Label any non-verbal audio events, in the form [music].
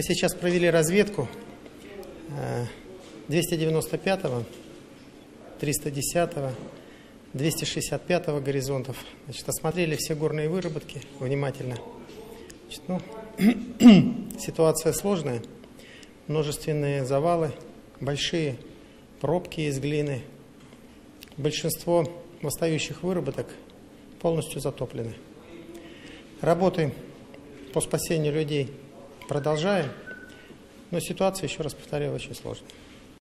Мы сейчас провели разведку 295-го, 310-го, 265-го горизонтов. Значит, осмотрели все горные выработки внимательно. Значит, ну, [clears throat] ситуация сложная. Множественные завалы, большие пробки из глины. Большинство восстающих выработок полностью затоплены. Работы по спасению людей продолжаем, но ситуация, еще раз повторяю, очень сложная.